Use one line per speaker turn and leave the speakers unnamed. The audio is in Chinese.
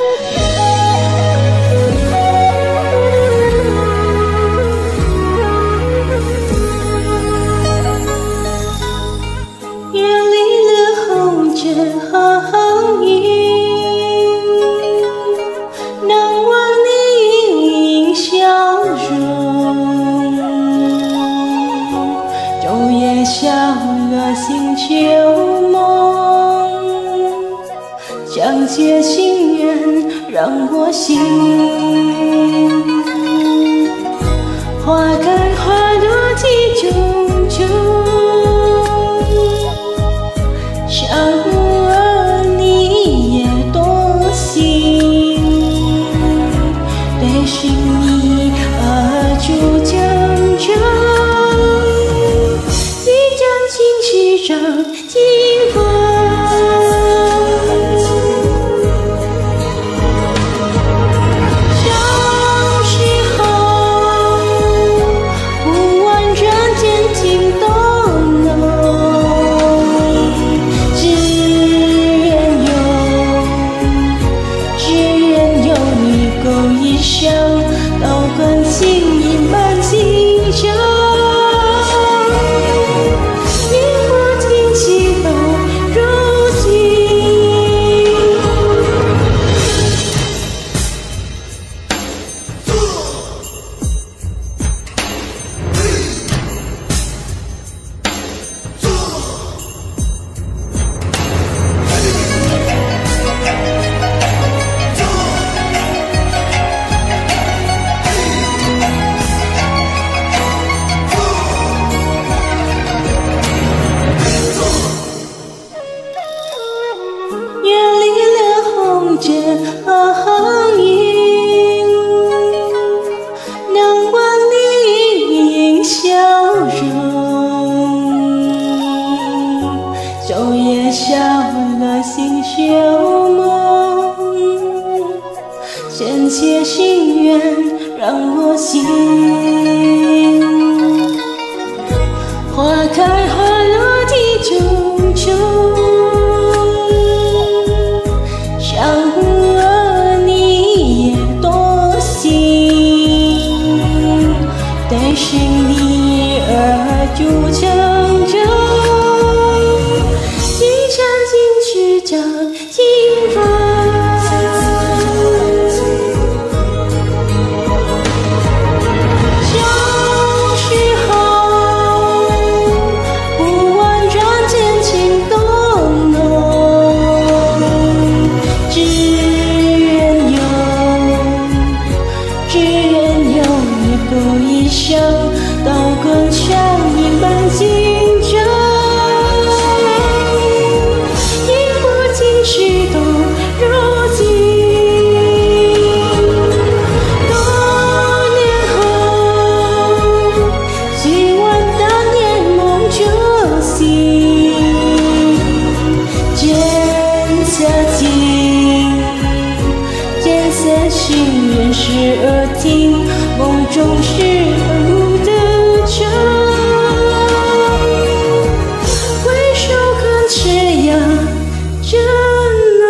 远离了红尘和影，难忘你盈盈笑容，昨夜相约醒旧梦，心。让我心。花开花落几种种，想儿你也多心，对心你而住将就，一张情是张金风。牵些心愿让我心。花开花落几种种，想儿你也多心，但是你而筑成。一步一生，刀光枪影伴荆州。饮不尽虚都如今，多年后，举碗当年梦初醒，剑下尽，剑下心愿时而停。总是很不得真回首看斜阳正浓